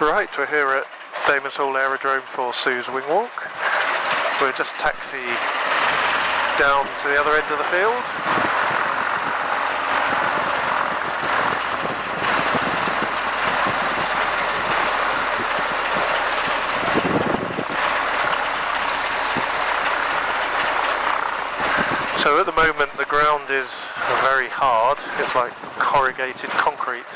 Right, we're here at Damyns Hall Aerodrome for Sue's Wing Walk. We're just taxi down to the other end of the field. Moment the ground is very hard, it's like corrugated concrete.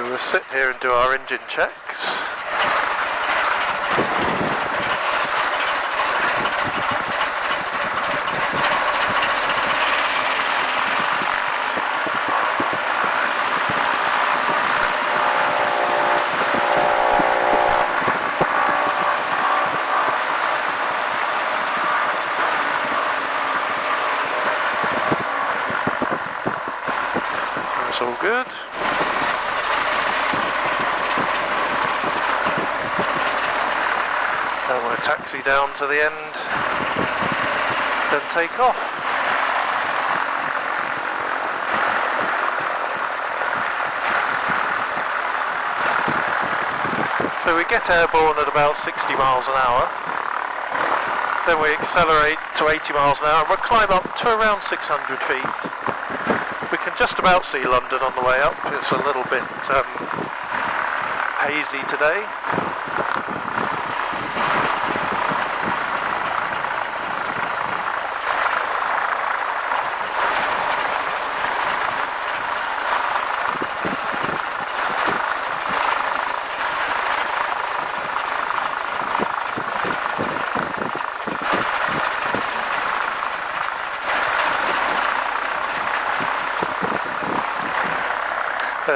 We'll sit here and do our engine checks. All good. And we'll taxi down to the end, then take off. So we get airborne at about 60 miles an hour, then we accelerate to 80 miles an hour and we'll climb up to around 600 feet. We can just about see London on the way up, it's a little bit um, hazy today.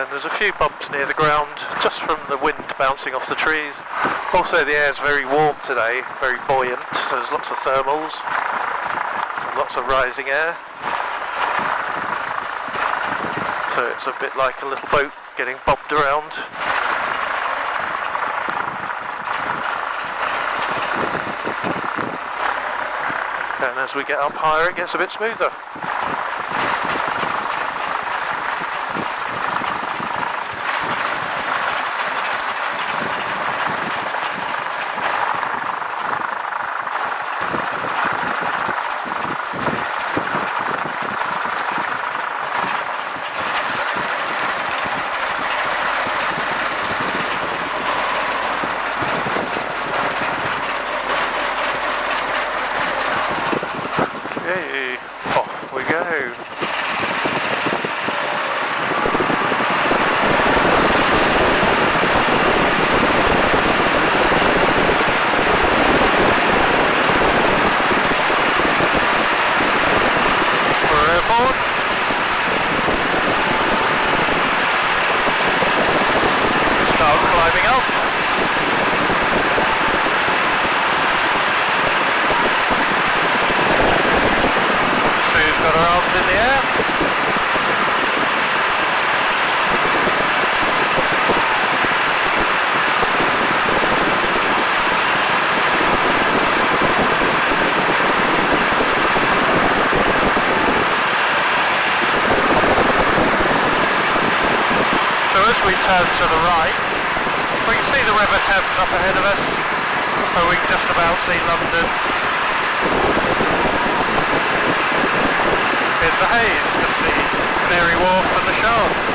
and there's a few bumps near the ground just from the wind bouncing off the trees. Also the air's very warm today, very buoyant, so there's lots of thermals, so lots of rising air. So it's a bit like a little boat getting bobbed around. And as we get up higher it gets a bit smoother. Okay, off we go. We're airborne. Start climbing up. Sue's got her arms in the air. So to the right, we can see the River Thames up ahead of us, and we can just about see London in the haze to see Canary Wharf and the Shard.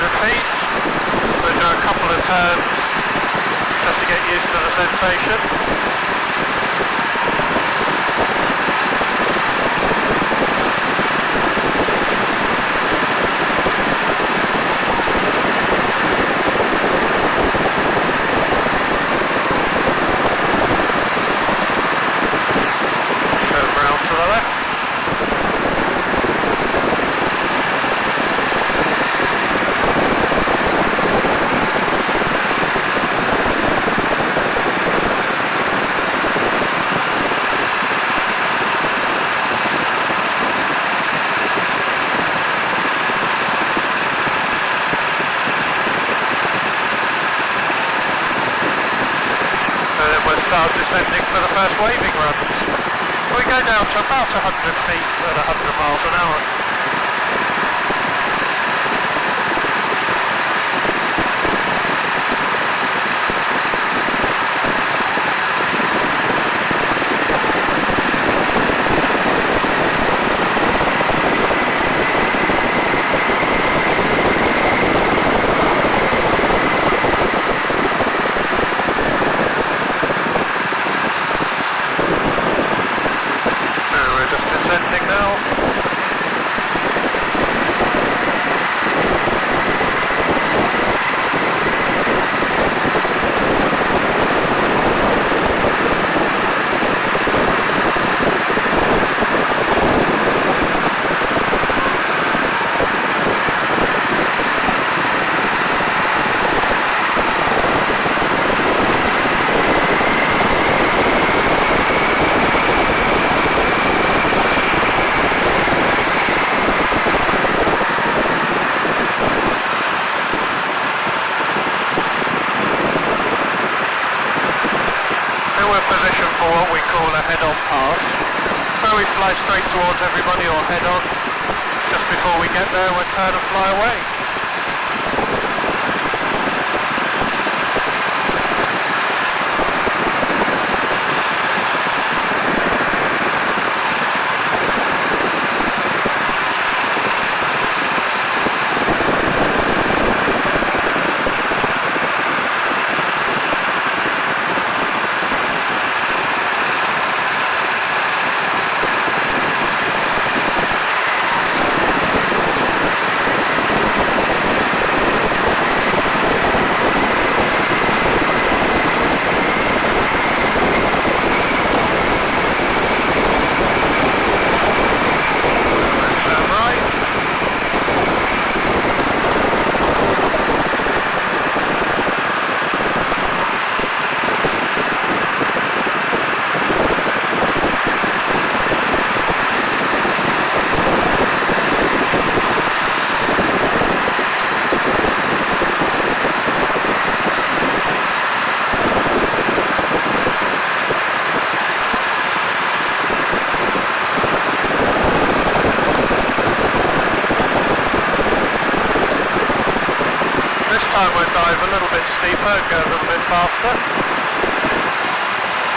100 feet. Do a couple of turns just to get used to the sensation. For the first waving runs. We go down to about 100 feet at 100 miles an hour. So we're just descending now. Then we're positioned for what we call a head-on pass, where we fly straight towards everybody or head-on. Just before we get there, we'll turn and fly away. Turn right. This time we'll dive a little bit steeper go a little bit faster.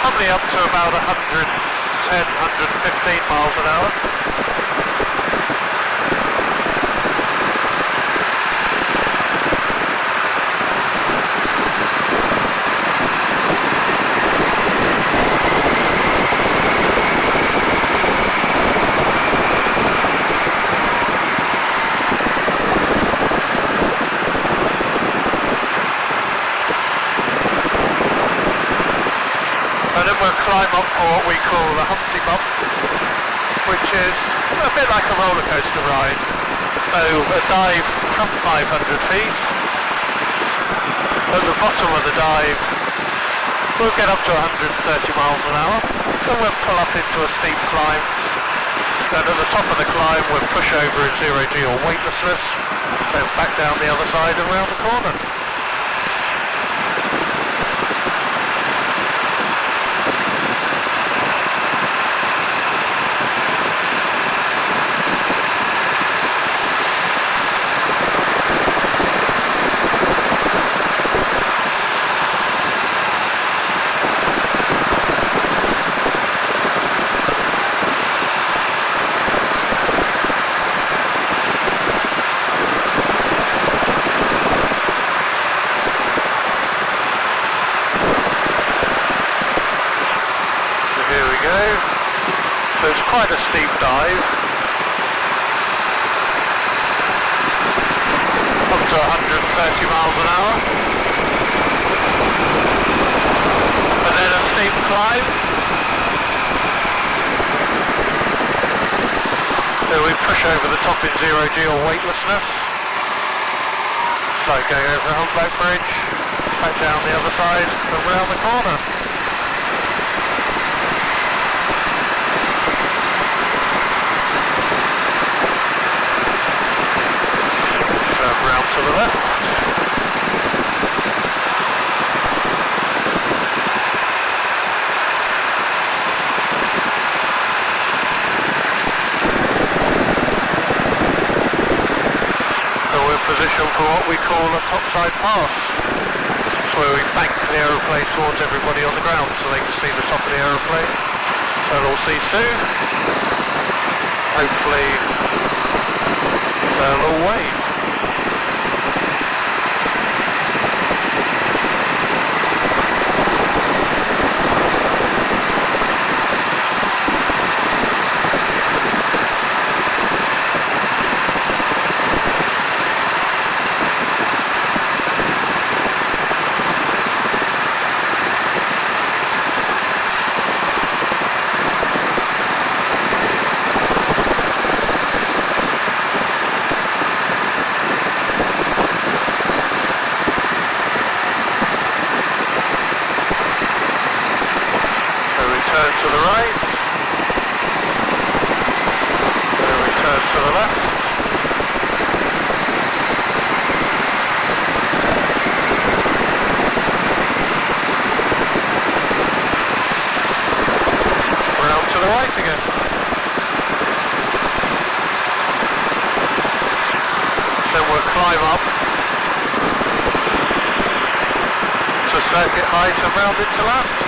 Probably up to about 110, 115 miles an hour. and then we'll climb up for what we call the Humpty Bump, which is a bit like a roller coaster ride. So a dive from 500 feet. At the bottom of the dive, we'll get up to 130 miles an hour, then we'll pull up into a steep climb. And at the top of the climb, we'll push over in zero G or weightlessness, then back down the other side and round the corner. Over the top in zero G or weightlessness. Like going over the humpback bridge, back down the other side and round the corner. to the left. So for what we call a topside pass. Where we bank the aeroplane towards everybody on the ground so they can see the top of the aeroplane. They'll all see soon. Hopefully they'll all wave. Then we'll climb up to circuit height and round it to land.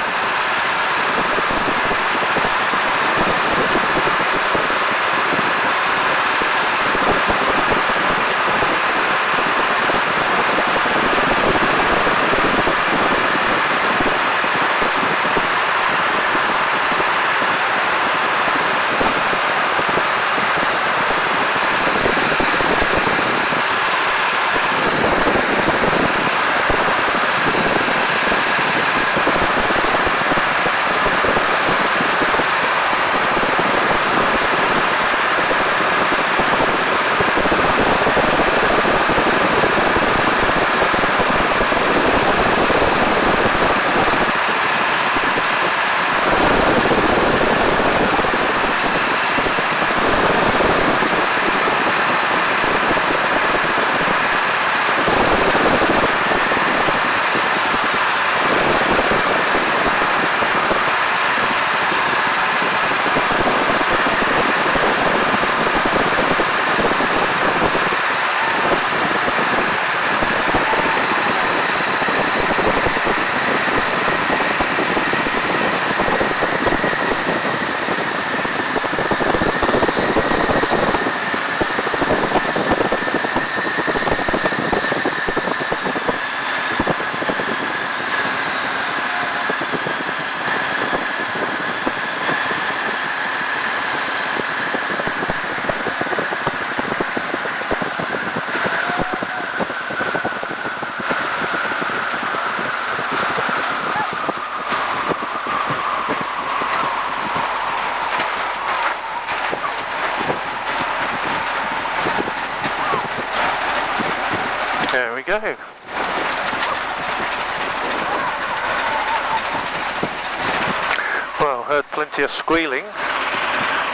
Squealing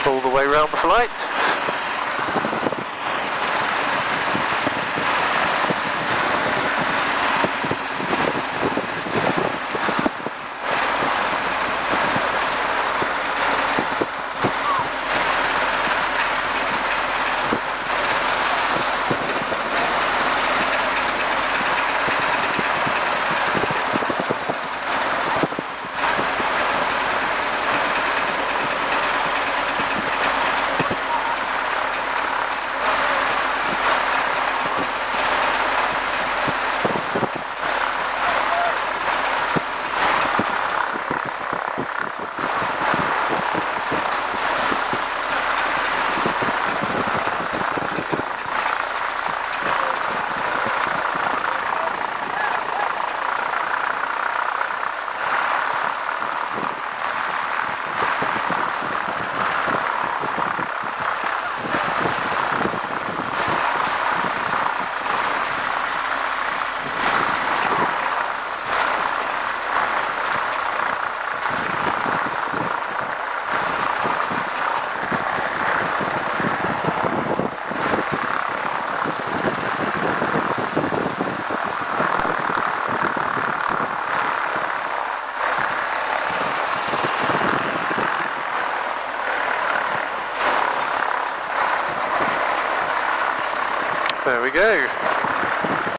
all the way around the flight. We go.